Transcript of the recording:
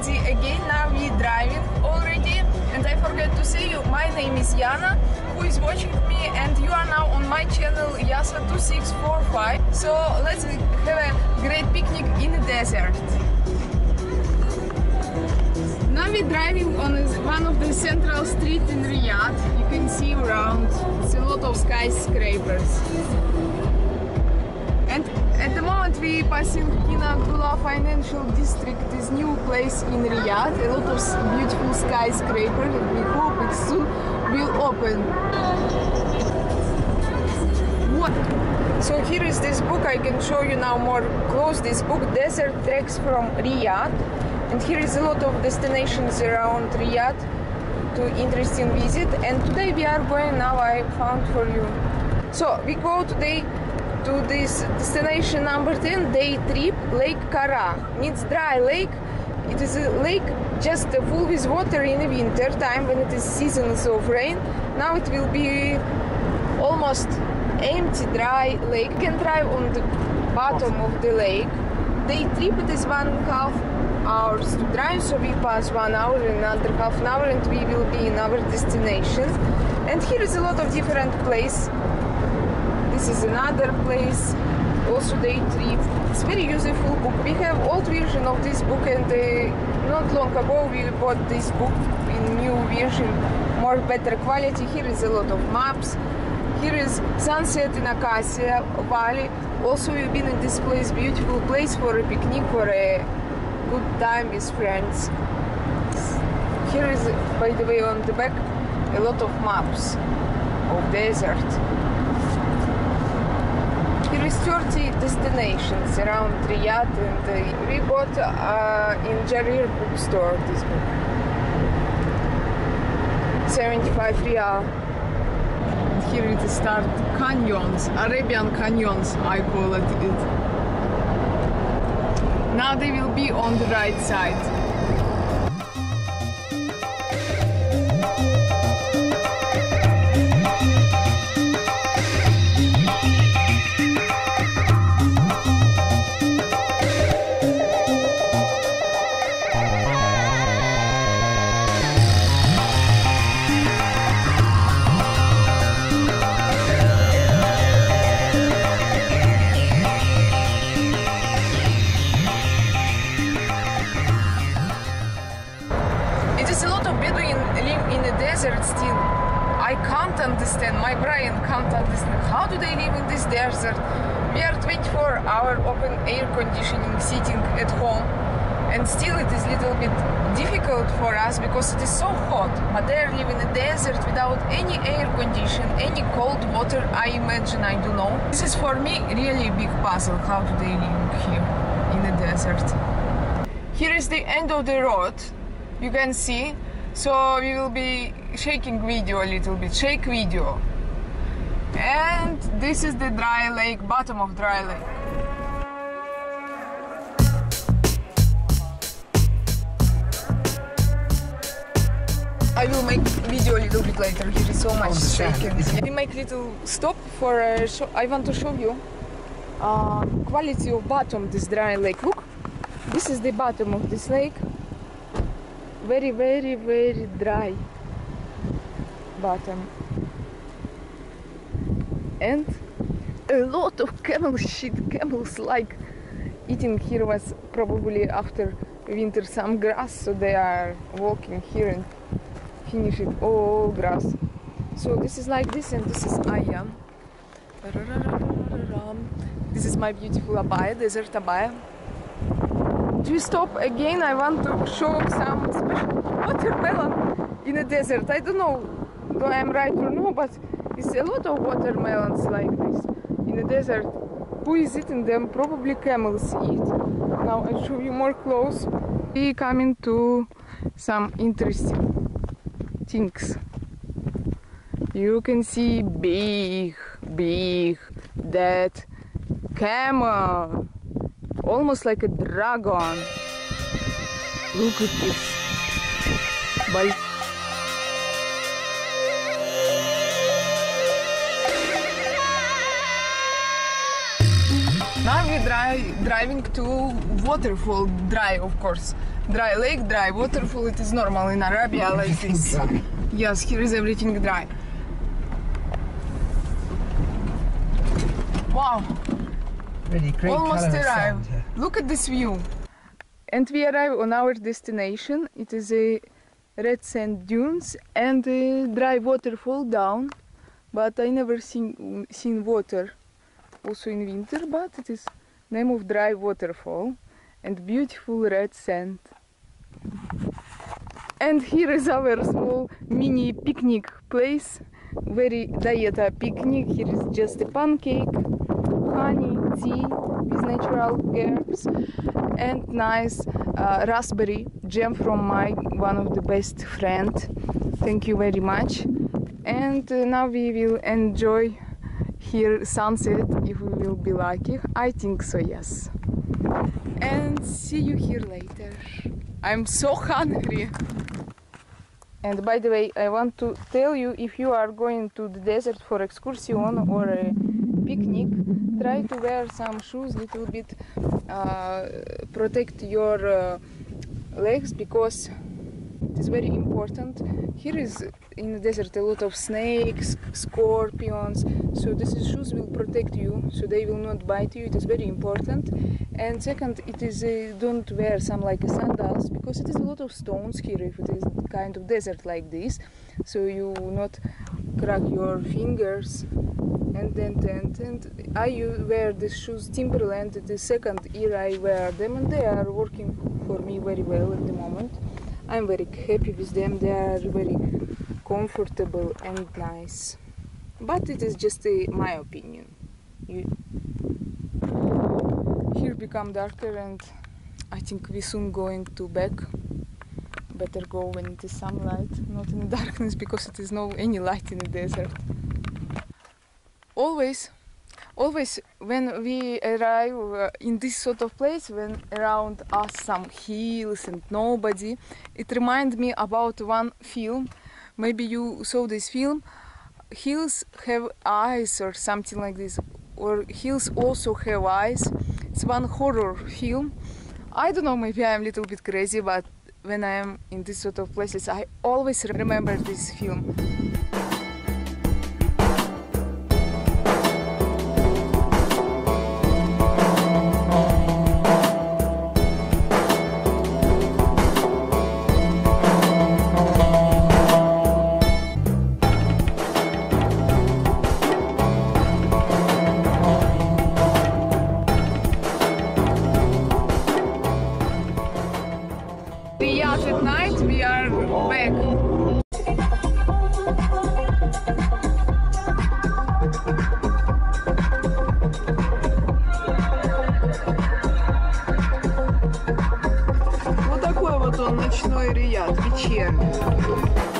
again. Now we driving already, and I forget to say you. My name is Yana, who is watching me, and you are now on my channel Yasa2645. So let's have a great picnic in the desert. Now we're driving on one of the central streets in Riyadh. You can see around. It's a lot of skyscrapers. And we passing King Abdullah Financial District, this new place in Riyadh. A lot of beautiful skyscrapers. We hope it soon will open. What? So here is this book. I can show you now more close. This book, Desert Treks from Riyadh. And here is a lot of destinations around Riyadh to interesting visit. And today we are going. Now I found for you. So we go today to this destination number 10 day trip lake kara. Means dry lake. It is a lake just full with water in the winter time when it is seasons of rain. Now it will be almost empty dry lake. You can drive on the bottom of the lake. Day trip it is one half hours to drive so we pass one hour and another half an hour and we will be in our destination. And here is a lot of different places this is another place. Also day trip it's very useful book. We have old version of this book and uh, not long ago we bought this book in new version more better quality. Here is a lot of maps. Here is sunset in acacia valley. Also we've been in this place beautiful place for a picnic for a good time with friends. Here is by the way on the back a lot of maps of desert there is 30 destinations around Riyadh and uh, we bought uh, in Jarir bookstore this book. 75 riyal here it start canyons Arabian canyons I call it, it. Now they will be on the right side Is a lot of Bedouin live in the desert still. I can't understand, my brain can't understand. How do they live in this desert? We are 24 hour open air conditioning sitting at home and still it is a little bit difficult for us because it is so hot. But they are living in a desert without any air condition, any cold water, I imagine, I don't know. This is for me really a big puzzle, how do they live here in the desert. Here is the end of the road you can see so we will be shaking video a little bit shake video and this is the dry lake bottom of dry lake I will make video a little bit later. Here is so much shaking. We make little stop for. A show. I want to show you uh, quality of bottom this dry lake. Look, this is the bottom of this lake very very very dry bottom. And a lot of camel shit camels like eating here was probably after winter some grass so they are walking here and finishing all grass. So this is like this and this is ayam this is my beautiful abaya desert abaya to stop again? I want to show some special watermelon in the desert. I don't know do I am right or no but it's a lot of watermelons like this in the desert. Who is eating them? Probably camels eat. Now I show you more close we coming to some interesting things. You can see big big that camel almost like a dragon. Look at this. But Now we dri- driving to waterfall, dry of course. Dry lake, dry waterfall. It is normal in Arabia like this. Yes, here is everything dry. Wow, Really great almost colour of arrived. sand here. Look at this view. And we arrive on our destination. It is a red sand dunes and a dry waterfall down. But I never seen seen water also in winter. But it is name of dry waterfall and beautiful red sand. And here is our small mini picnic place. Very dieta picnic. Here is just a pancake, honey, tea with natural herbs, and nice uh, raspberry jam from my one of the best friend. Thank you very much. And uh, now we will enjoy here sunset if we will be lucky. I think so, yes. And see you here later. I'm so hungry. And by the way, I want to tell you if you are going to the desert for excursion or a picnic, try to wear some shoes little bit uh, protect your uh, legs because it is very important. Here is in the desert a lot of snakes, scorpions, so these shoes will protect you, so they will not bite you. It is very important. And second, it is uh, don't wear some like sandals because it is a lot of stones here. If it is kind of desert like this, so you not crack your fingers. And then and, and I wear the shoes Timberland. The second year I wear them, and they are working for me very well at the moment. I'm very happy with them. They are very comfortable and nice. But it is just uh, my opinion. You... Here become darker, and I think we soon going to back. Better go when it is sunlight, not in the darkness, because it is no any light in the desert. Always always when we arrive uh, in this sort of place when around us some hills and nobody it reminds me about one film maybe you saw this film. Hills have eyes or something like this. Or hills also have eyes. It's one horror film. I don't know maybe i'm a little bit crazy but when i am in this sort of places i always remember this film at night, we are back. Вот такой вот он ночной Рияд, вечерний.